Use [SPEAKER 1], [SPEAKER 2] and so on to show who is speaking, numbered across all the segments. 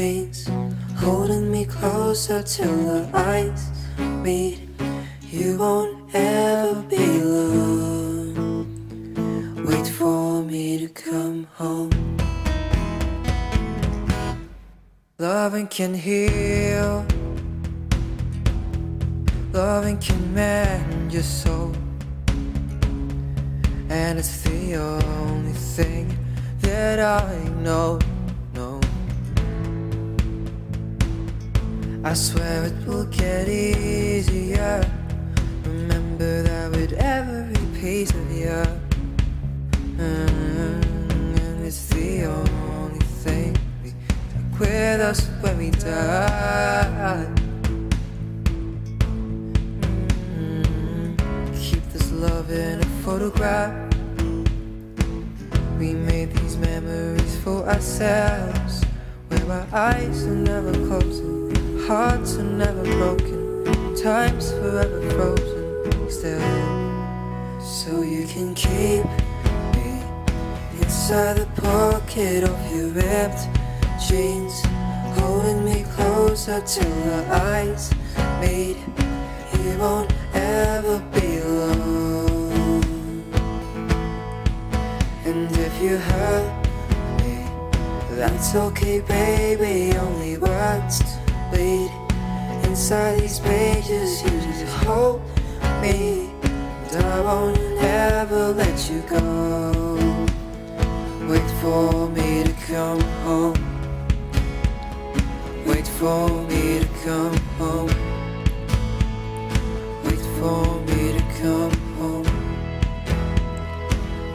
[SPEAKER 1] jeans, holding me closer till our eyes meet. You won't ever be alone. Wait for me to come home. Loving can heal. Loving can mend your soul. And it's the only thing that I know. I swear it will get easier. Remember that with every piece of you. And it's the only thing we take with us when we die. Mm, Keep this love in a photograph. We made these memories for ourselves, where our eyes are never closing, hearts are never broken, time's forever frozen still. So you can keep me inside the pocket of your ripped jeans, holding me closer till our eyes meet. You won't ever be alone. And if you hurt me, that's okay, baby. Only words bleed inside these pages. You just hold me, and I won't ever let you go. Wait for me to come home. Wait for me to come home. Wait for me to come home.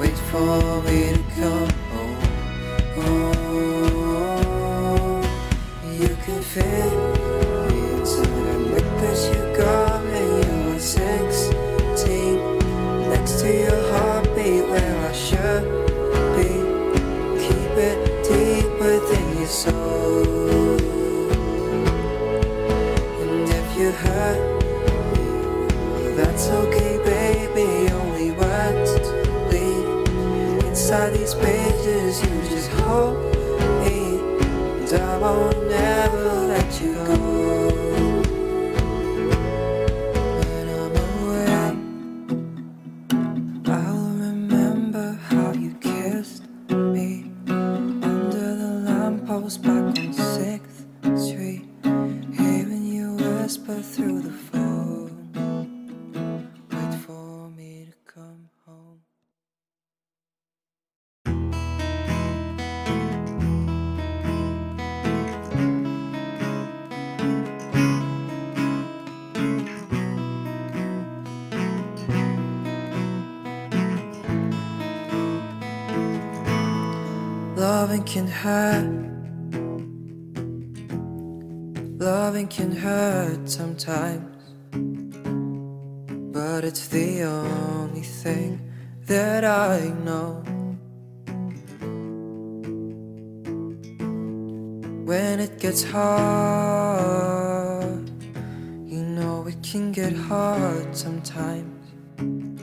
[SPEAKER 1] Wait for me to come home. Oh, you can feel That's okay baby, only words to bleed Inside these pages you just hold me. And I won't never let you go. When I'm away I'll remember how you kissed me Under the lamppost back on 6th Loving can hurt. Loving can hurt sometimes. But it's the only thing that I know. When it gets hard, you know it can get hard sometimes.